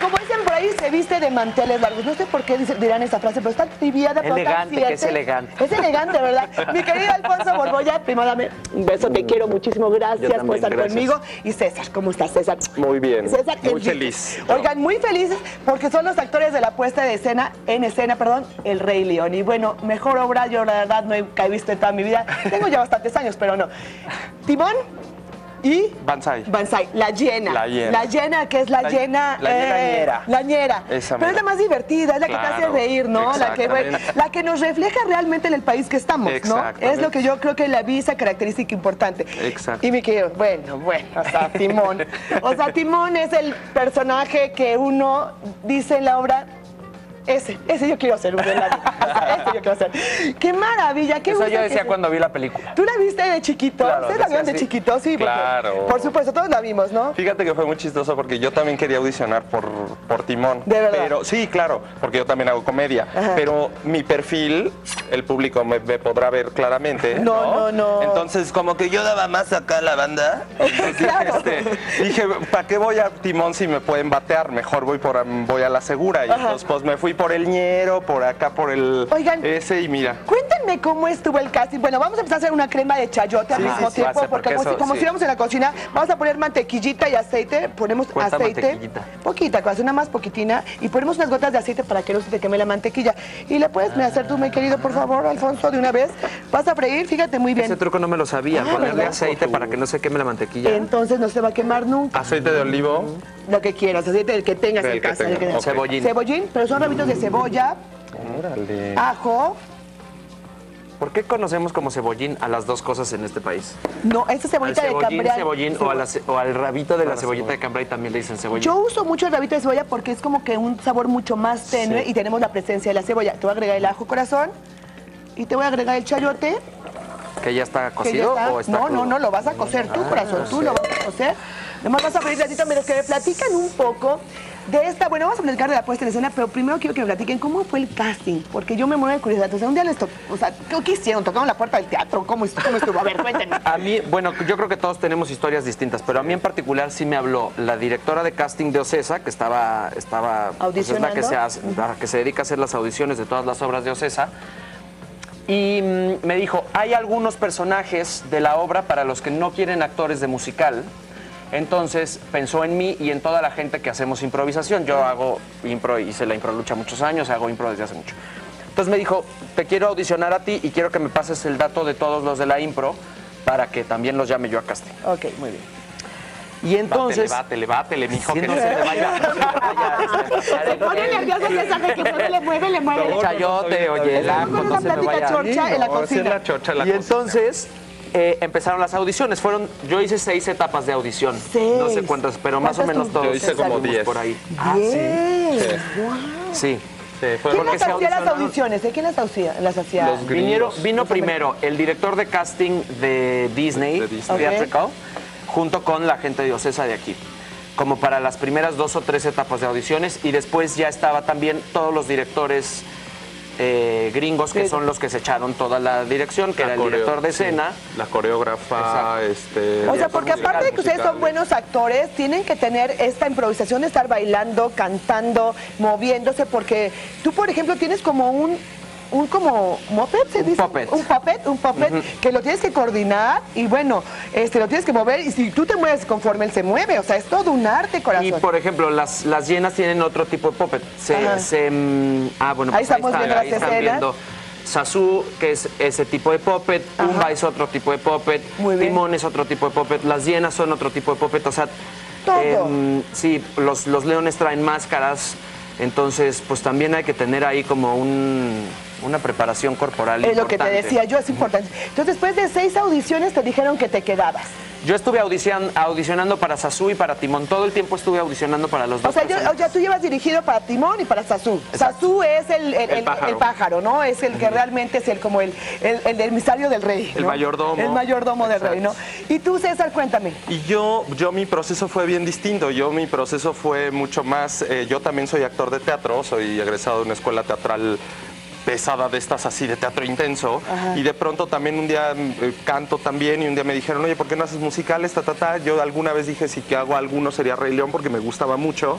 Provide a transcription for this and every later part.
como dicen por ahí, se viste de manteles largos. No sé por qué dirán esa frase, pero está tibiada. Elegante, que es elegante. Es elegante, ¿verdad? Mi querido Alfonso Borboya, primero dame un beso, te quiero muchísimo. Gracias Yo por también, estar gracias. conmigo. Y César, ¿cómo estás, César? Muy bien, César muy feliz. Oigan, muy felices porque son los actores de la puesta de escena, en escena, perdón, El Rey León. Y bueno, mejor obra yo la verdad no he he visto en toda mi vida. Tengo ya bastantes años, pero no. Timón y Banzai. Banzai, la llena. La llena. La llena, que es la, La- llena. la llenañera. La ñera. Esa Pero es la más divertida, es la que te hace reír, ¿no? La que, la que nos refleja realmente en el país que estamos, ¿no? Es lo que yo creo que la visa característica importante. Exacto. Y mi querido, bueno, bueno, o sea, Timón. O sea, Timón es el personaje que uno dice en la obra. Ese, ese yo quiero ser un ese yo quiero ser. Qué maravilla, qué Eso yo decía cuando vi la película. ¿Tú la viste de chiquito? Claro, ¿Ustedes la vieron de chiquito? Sí, Claro. Por supuesto, todos la vimos, ¿no? Fíjate que fue muy chistoso porque yo también quería audicionar por, por Timón. ¿De verdad? Pero, sí, claro, porque yo también hago comedia. Ajá. Pero mi perfil, el público me, me podrá ver claramente. No, no, no. Entonces, como que yo daba más acá a la banda. Entonces, Claro. este, dije, ¿para qué voy a Timón si me pueden batear? Mejor voy por voy a la segura. Y Ajá. entonces, pues me fui por el ñero, por acá, por el Oigan. ese y mira. Cuéntenme cómo estuvo el casting. Bueno, vamos a empezar a hacer una crema de chayote al Sí, mismo sí, sí, tiempo, porque porque como, si, eso, como sí. si íbamos en la cocina, vamos a poner mantequillita y aceite. Ponemos ¿Cuánta aceite. Poquita, una más poquitina. Y ponemos unas gotas de aceite para que no se te queme la mantequilla. Y le puedes me hacer tú, mi querido, por favor, Alfonso, de una vez. Vas a freír, fíjate muy bien. Ese truco no me lo sabía. Ah, ponerle ¿verdad? aceite para que no se queme la mantequilla. Entonces no se va a quemar nunca. Aceite de olivo. Lo que quieras, aceite del que tengas Del en que casa. tenga, del que- ok. Cebollín. Cebollín, pero son rabitos de cebolla, Órale. ajo. ¿Por qué conocemos como cebollín a las dos cosas en este país? No, esta Al cebollita de cebollín, cambray. cebollín o, a la ce- o al rabito de la cebollita de cambray también le dicen cebollín. Yo uso mucho el rabito de cebolla porque es como que un sabor mucho más tenue y tenemos la presencia de la cebolla. Te voy a agregar el ajo corazón y te voy a agregar el chayote. ¿Que ya está que ya cocido está- o está no, crudo? no, no, lo vas a cocer tú, Ah, corazón, tú lo vas a cocer. Nomás vas a pedir ratito, mientras que me platican un poco de esta, bueno, vamos a platicar de la puesta en escena, pero primero quiero que me platiquen cómo fue el casting, porque yo me muero de curiosidad. O sea, un día les tocó, o sea, ¿qué, hicieron? ¿Tocaron la puerta del teatro? ¿Cómo, est- cómo estuvo? A ver, cuéntenme. A mí, bueno, yo creo que todos tenemos historias distintas, pero a mí en particular sí me habló la directora de casting de Ocesa, que estaba, estaba pues, es la que, se hace- la que se dedica a hacer las audiciones de todas las obras de Ocesa. Y mm, me dijo, hay algunos personajes de la obra para los que no quieren actores de musical. Entonces pensó en mí y en toda la gente que hacemos improvisación. Yo hago impro, hice la impro lucha muchos años, hago impro desde hace mucho. Entonces me dijo, te quiero audicionar a ti y quiero que me pases el dato de todos los de la impro para que también los llame yo a casting. Ok, muy bien. Y entonces... Bátele, bátele, bátele, mijo. Que no se le vaya. se pone nervioso César de que mueve, le mueve, le mueve. El chayote, oye, el ajo, no se me vaya. chorcha en la cocina. Y entonces eh, empezaron las audiciones. Fueron, yo hice seis etapas de audición. Seis. No sé cuántas, pero más o ¿Cuántas menos todos. Yo hice como 10. por ahí. Guau. Sí. Sí, fue ¿Quién Porque las se hacía las audiciones? ¿De quién las hacía? Las hacía? Los vino primero el director de casting de Disney, De Disney. Theatrical, junto con la gente de Ocesa de aquí. Como para las primeras dos o tres etapas de audiciones. Y después ya estaba también todos los directores eh, gringos, que Sí. son los que se echaron toda la dirección, que La era el director de sí. escena. La coreógrafa, este. O sea, porque aparte de que ustedes son buenos actores, tienen que tener esta improvisación de estar bailando, cantando, moviéndose, porque tú, por ejemplo, tienes como un, un como moped, se Un dice. puppet. Un puppet, un puppet, que lo tienes que coordinar y bueno, este, lo tienes que mover y si tú te mueves conforme él se mueve, o sea, es todo un arte, corazón. Y por ejemplo, las, las llenas tienen otro tipo de puppet. Se, mm, ah, bueno, Ahí pues estamos viendo ahí las están viendo. Sasu, que es ese tipo de puppet, Pumba es otro tipo de puppet. Timón es otro tipo de puppet, las hienas son otro tipo de puppet, o sea, em, sí, los, los leones traen máscaras, entonces pues también hay que tener ahí como un, una preparación corporal es lo que te decía yo, es importante. Entonces, después de seis audiciones te dijeron que te quedabas. Yo estuve audicion- audicionando para Sasu y para Timón, todo el tiempo estuve audicionando para los O dos sea, yo- o sea, tú llevas dirigido para Timón y para Sasú. Sasú es el, el- el- pájaro. el pájaro, ¿no? Es el que realmente es el como el, el, el emisario del rey. El mayordomo. El mayordomo del rey, ¿no? Y tú, César, cuéntame. Y yo, yo mi proceso fue bien distinto. Yo mi proceso fue mucho más. eh, yo también soy actor de teatro, soy egresado de una escuela teatral pesada de estas así de teatro intenso y de pronto también un día eh, canto también y un día me dijeron, oye, ¿por qué no haces musicales? Ta, ta, ta. Yo alguna vez dije, si que hago alguno sería Rey León porque me gustaba mucho.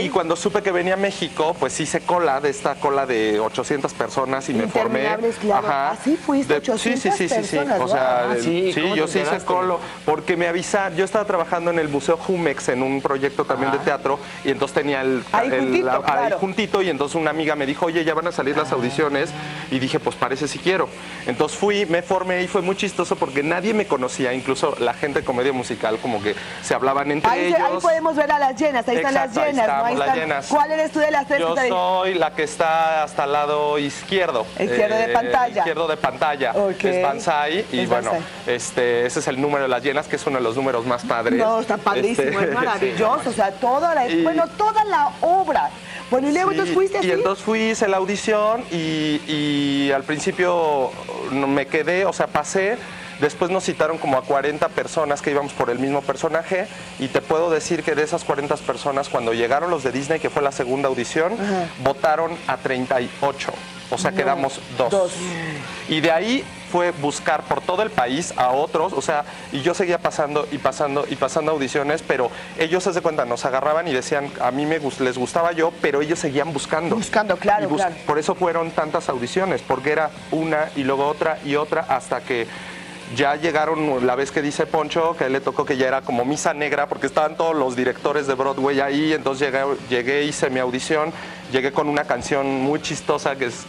Y cuando supe que venía a México, pues hice cola de esta cola de 800 personas y me formé. Claro. Así fuiste, 800 sí, sí, sí, sí, O sea, ah, sí, yo sí hice colo porque me avisaron, yo estaba trabajando en el Museo Jumex en un proyecto también de teatro y entonces tenía el, ahí, juntito, ahí juntito y entonces una amiga me dijo, oye, ya van a salir las audiciones y dije, pues parece si quiero. Entonces fui, me formé y fue muy chistoso porque nadie me conocía, incluso la gente de comedia musical como que se hablaban entre ellos. Ahí podemos ver a las llenas, ahí están las llenas. Ahí llenas. ¿Cuál eres tú de las tres? Yo soy la que está hasta el lado izquierdo. Izquierdo de eh, pantalla. Izquierdo de pantalla. Es Banzai y bueno, este, ese es el número de las llenas, que es uno de los números más padres. No, está padrísimo, es este, maravilloso, o sea, toda la, bueno, toda la obra. Bueno, y luego entonces fuiste así. Y entonces fui, hice la audición y, al principio me quedé, o sea, pasé. Después nos citaron como a 40 personas que íbamos por el mismo personaje y te puedo decir que de esas 40 personas, cuando llegaron los de Disney, que fue la segunda audición, votaron a 38. O sea, quedamos dos. dos. Y de ahí fue buscar por todo el país a otros, o sea, y yo seguía pasando y pasando y pasando audiciones, pero ellos, se cuenta, nos agarraban y decían, a mí me, les gustaba yo, pero ellos seguían buscando. Buscando, claro, claro. Por eso fueron tantas audiciones, porque era una y luego otra y otra hasta que ya llegaron la vez que dice Poncho, que le tocó que ya era como misa negra, porque estaban todos los directores de Broadway ahí, entonces llegué, llegué hice mi audición llegué con una canción muy chistosa que es,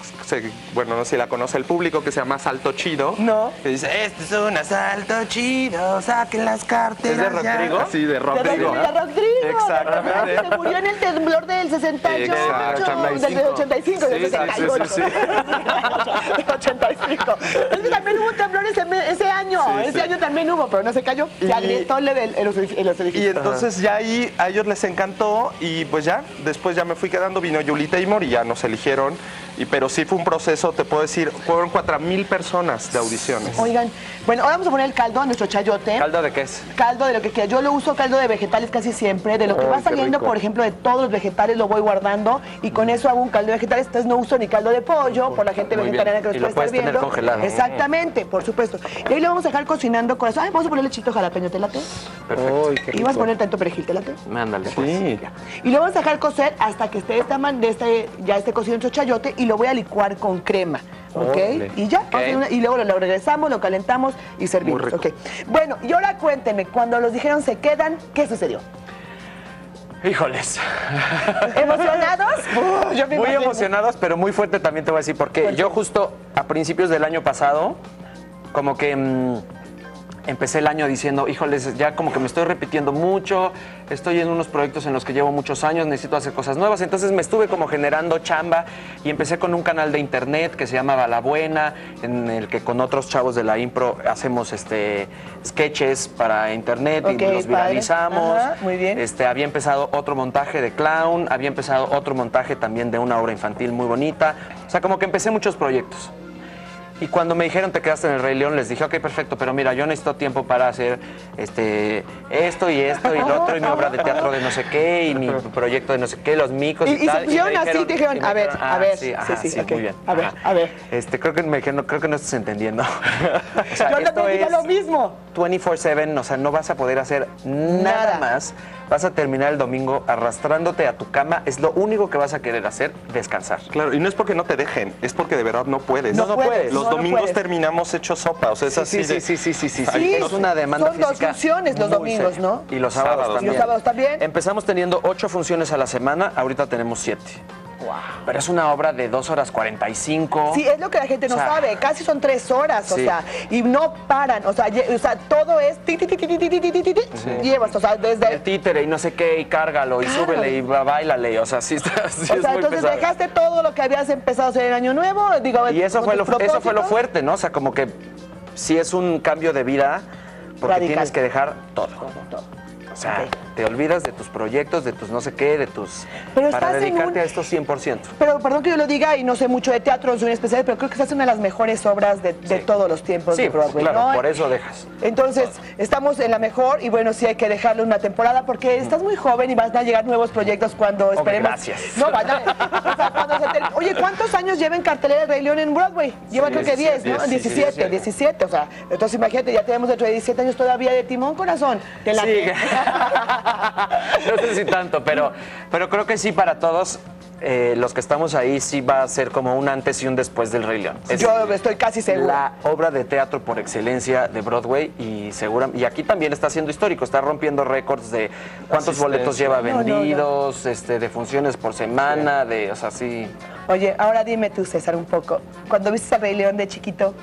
bueno, no sé si la conoce el público, que se llama Salto Chido. No. Que dice, este es un asalto chido, saquen las cartas. ¿Es de Rodrigo? Sí, de Rodrigo. De, Rodrigo. Exactamente. Se murió en el temblor del 68. Del 85, del 68. Sí, sí, sí. 85. Es que también hubo temblor ese, ese año. ese año también hubo, pero no se cayó. Y, ya gritó en los edificios. Y entonces ya ahí a ellos les encantó y pues ya, después ya me fui quedando, vino Yulita y ya nos eligieron, y, pero sí fue un proceso, te puedo decir, fueron cuatro mil personas de audiciones. Oigan, bueno, ahora vamos a poner el caldo a nuestro chayote. ¿Caldo de qué es? Caldo de lo que quiera. Yo lo uso caldo de vegetales casi siempre, de lo que va saliendo, por ejemplo, de todos los vegetales lo voy guardando y con eso hago un caldo de vegetales. Entonces no uso ni caldo de pollo, por la gente vegetariana que lo puede estar viendo. congelado. Exactamente, por supuesto. Y ahí lo vamos a dejar cocinando con eso. Ay, vamos a ponerle chito jalapeño, ¿te late? Perfecto. y vas a poner tanto perejil, ¿te late? Mándale, pues. Sí. Y lo vamos a dejar cocer hasta que esté esta man, de este ya esté cocido en chayote y lo voy a licuar con crema. ¿Ok? Y ya, y luego lo, regresamos, lo calentamos y servimos. Okay. Bueno, y ahora cuéntenme, cuando los dijeron se quedan, ¿qué sucedió? Híjoles. ¿Emocionados? muy emocionados, pero muy fuerte también te voy a decir, porque yo justo a principios del año pasado, como que... Mm, empecé el año diciendo, híjoles, ya como que me estoy repitiendo mucho, estoy en unos proyectos en los que llevo muchos años, necesito hacer cosas nuevas. Entonces me estuve como generando chamba y empecé con un canal de internet que se llamaba La Buena, en el que con otros chavos de la impro hacemos este sketches para internet y los viralizamos. muy bien. Este, había empezado otro montaje de clown, había empezado otro montaje también de una obra infantil muy bonita. O sea, como que empecé muchos proyectos. Y cuando me dijeron te quedaste en el Rey León, les dije, ok, perfecto, pero mira, yo necesito tiempo para hacer este, esto y esto y lo otro, y mi obra de teatro de no sé qué, y mi proyecto de no sé qué, los micos y, y, tal. Y, dijeron así, te dijeron, a ver, a ver. Sí, sí, sí, muy bien. A ver, a ver. Este, creo que me dijeron, creo que no estás entendiendo. o sea, yo esto es lo mismo. 24-7, o sea, no vas a poder hacer nada más vas a terminar el domingo arrastrándote a tu cama, es lo único que vas a querer hacer, descansar. Claro, y no es porque no te dejen, es porque de verdad no puedes. No, no puedes. Los domingos terminamos hechos sopa, o sea, es así sí, de... Sí, sí, sí, sí, sí, Es una demanda Son dos funciones los domingos, ¿no? Y los sábados, también. Y los sábados también. Empezamos teniendo ocho funciones a la semana, ahorita tenemos siete. Pero es una obra de dos horas 45. Sí, es lo que la gente no sabe. Casi son tres horas, o sea, y no paran. O sea, o sea todo es ti, llevas, o sea, desde. El títere y no sé qué, y cárgalo, y súbele, y bailale. O sea, sí, sí O sea, entonces dejaste todo lo que habías empezado a hacer el año nuevo. Digo, y eso fue, lo, eso fue lo fuerte, ¿no? O sea, como que sí es un cambio de vida porque tienes que dejar todo. todo, todo. O sea, te olvidas de tus proyectos, de tus no sé qué, de tus... para dedicarte a esto 100%. Pero perdón que yo lo diga y no sé mucho de teatro, soy un especial, pero creo que estás una de las mejores obras de, todos los tiempos sí, de Broadway. claro, por eso dejas. Entonces, estamos en la mejor y bueno, sí hay que dejarle una temporada porque estás muy joven y van a llegar nuevos proyectos cuando esperemos... gracias. No, vaya, o sea, cuando se Oye, ¿cuántos años lleva en cartelera el Rey León en Broadway? Lleva creo que 10, ¿no? 17, 17, o sea, entonces imagínate, ya tenemos dentro de 17 años todavía de timón corazón. Te la. no sé si tanto, pero, pero creo que sí para todos eh, los que estamos ahí sí va a ser como un antes y un después del Rey León. Yo estoy casi seguro. La obra de teatro por excelencia de Broadway y segura, y aquí también está siendo histórico, está rompiendo récords de cuántos boletos lleva vendidos, este, de funciones por semana, de, o sea, sí. Oye, ahora dime tú, César, un poco. Cuando viste a Rey León de chiquito,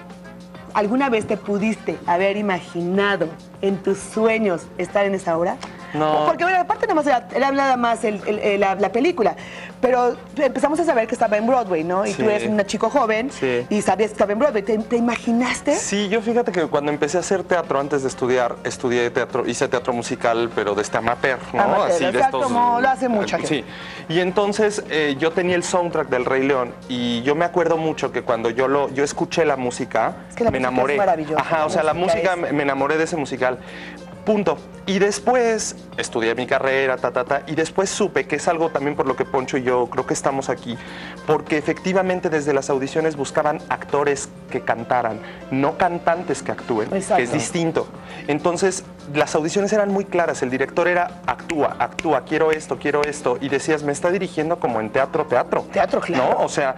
¿alguna vez te pudiste haber imaginado en tus sueños estar en esa obra? No. Porque, bueno, aparte nada más era, nada más la, película, pero empezamos a saber que estaba en Broadway, ¿no? Y tú eres un chico joven y sabías que estaba en Broadway. ¿Te, imaginaste? Sí, yo fíjate que cuando empecé a hacer teatro antes de estudiar, estudié teatro, hice teatro musical, pero de este amateur, ¿no? Así, de estos, como lo hace mucha gente. Sí, y entonces eh, yo tenía el soundtrack del Rey León y yo me acuerdo mucho que cuando yo lo yo escuché la música, me enamoré. Ajá, o sea, la música, me enamoré de ese musical. Punto. Y después estudié mi carrera, ta, ta, ta, y después supe que es algo también por lo que Poncho y yo creo que estamos aquí, porque efectivamente desde las audiciones buscaban actores que cantaran, no cantantes que actúen, que es distinto. Entonces, las audiciones eran muy claras, el director era actúa, actúa, quiero esto, quiero esto, y decías, me está dirigiendo como en teatro, teatro. Teatro, claro. ¿No? O sea,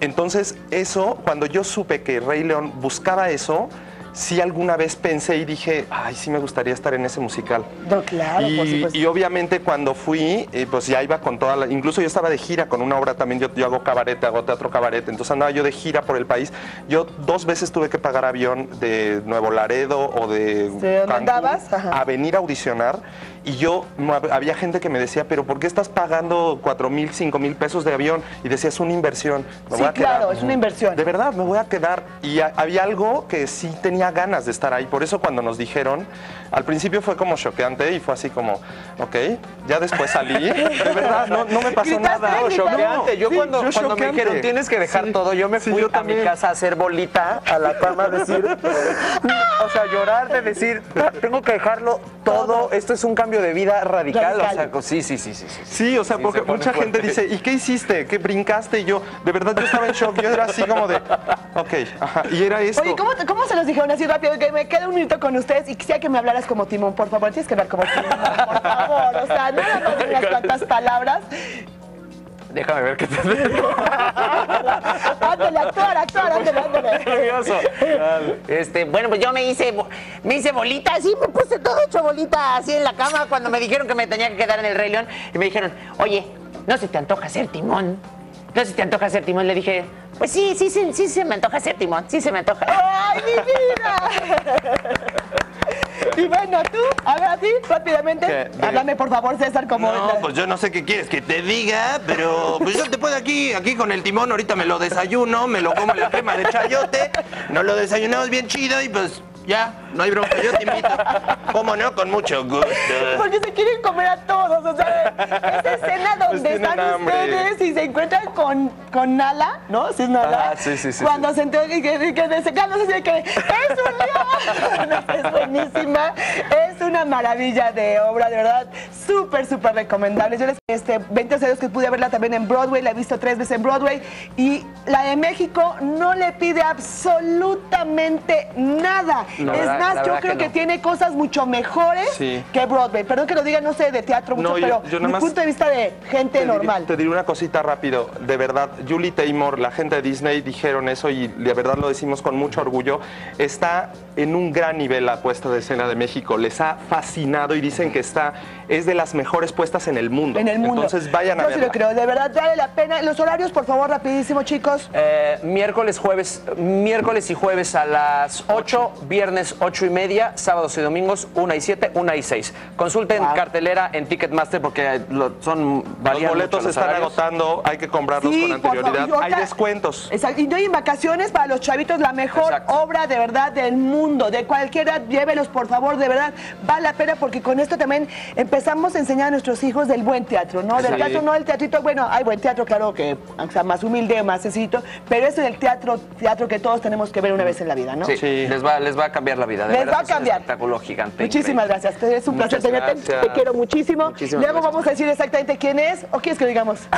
entonces eso, cuando yo supe que Rey León buscaba eso, sí alguna vez pensé y dije, ay, sí me gustaría estar en ese musical. No, claro, y, por supuesto. Y obviamente cuando fui, eh, pues ya iba con toda la... Incluso yo estaba de gira con una obra también, yo, yo hago cabaret, hago teatro cabaret, entonces andaba yo de gira por el país. Yo dos veces tuve que pagar avión de Nuevo Laredo o de... ¿De dónde andabas? A venir a audicionar y yo, había gente que me decía, pero ¿por qué estás pagando 4 mil, 5 mil pesos de avión? Y decía, es una inversión. sí, claro, es una inversión. De verdad, me voy a quedar. Y había algo que sí tenía ganas de estar ahí. Por eso cuando nos dijeron, al principio fue como choqueante y fue así como, ok, ya después salí. De verdad, no, me pasó nada. No, choqueante. Yo cuando, cuando me dijeron, tienes que dejar todo, yo me fui a mi casa a hacer bolita a la cama, a decir, o sea, llorar de decir, tengo que dejarlo todo, esto es un cambio de vida radical. O sea, sí, sí, sí, sí, sí. Sí, o sea, porque mucha gente dice, ¿y qué hiciste? ¿Qué brincaste? Y yo, de verdad, yo estaba en shock. Yo era así como de, ok, ajá. Y era esto. Oye, ¿cómo, cómo se los dijeron así rápido? Que me queda un minuto con ustedes y quisiera que me hablaras como Timón, por favor. Tienes que hablar como Timón, por favor. O sea, nada más unas cuantas palabras. Déjame ver qué te Ándale, actuar, actuar, ándale, ándale. Nervioso. Este, bueno, pues yo me hice, me hice bolita, así me puse todo hecho bolita así en la cama cuando me dijeron que me tenía que quedar en el Rey León. Y me dijeron, oye, ¿no se te antoja ser timón? ¿No se te antoja ser timón? Le dije, pues sí, sí, sí, sí se me antoja ser timón, sí se me antoja. ¡Ay, mi vida! Y bueno, tú, a ver a ti, rápidamente, háblame por favor, César, como... No, pues yo no sé qué quieres que te diga, pero pues yo te puedo aquí, aquí con el timón, ahorita me lo desayuno, me lo como en la crema de chayote, nos lo desayunamos bien chido y pues ya, no hay bronca, yo te invito. ¿Cómo no? Con mucho gusto. Porque se quieren comer a todos, o sea, esa escena pues donde están ustedes y se encuentran con, con Nala, ¿no? ¿Sí es Nala? Ah, sí, sí, sí. Cuando se enteró que, que, que, no sé que es un león. es buenísima, es una maravilla de obra, de verdad, súper, súper recomendable. Yo les este, 20 años que pude verla también en Broadway, la he visto tres veces en Broadway y la de México no le pide absolutamente nada es más, yo creo que, tiene cosas mucho mejores que Broadway. Perdón que lo diga, no sé, de teatro mucho, pero yo, mi punto de vista de gente normal. te diré una cosita rápido. De verdad, Julie Taymor, la gente de Disney dijeron eso y de verdad lo decimos con mucho orgullo. Está en un gran nivel la puesta de escena de México. Les ha fascinado y dicen que está es de las mejores puestas en el mundo. En el mundo. Entonces vayan a Yo sí lo creo, de verdad vale la pena. Los horarios, por favor, rapidísimo, chicos. Eh, miércoles, jueves, miércoles y jueves a las 8, viernes 8 y media, sábados y domingos 1 y 7, 1 y 6. Consulten cartelera en Ticketmaster porque son varios. Los boletos se están agotando, hay que comprarlos con anterioridad. Hay descuentos. Exacto. Y hoy en vacaciones para los chavitos la mejor obra de verdad del mundo mundo, de cualquier edad, llévelos por favor, de verdad, vale la pena porque con esto también empezamos a enseñar a nuestros hijos del buen teatro, ¿no? Del teatro, no del teatrito, bueno, hay buen teatro, claro que sea, más humilde, más sencillo, pero eso es el teatro, teatro que todos tenemos que ver una vez en la vida, ¿no? Sí, Les, va, les va a cambiar la vida. les va a cambiar. Es un gigante. Muchísimas gracias, es un placer tenerte, te quiero muchísimo. Luego vamos a decir exactamente quién es, o quieres que digamos.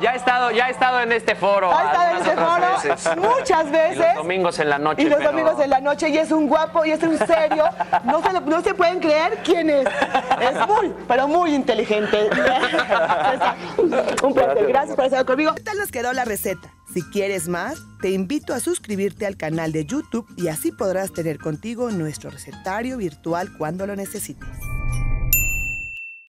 Ya he estado, ya he estado en este foro. Ha estado en este foro muchas veces. Y los domingos en la noche. Y los domingos en la noche, y es un guapo, y es un serio. No se, no se pueden creer quién es. Es muy, pero muy inteligente. un placer. Gracias por estar conmigo. ¿Qué tal nos quedó la receta? Si quieres más, te invito a suscribirte al canal de YouTube y así podrás tener contigo nuestro recetario virtual cuando lo necesites.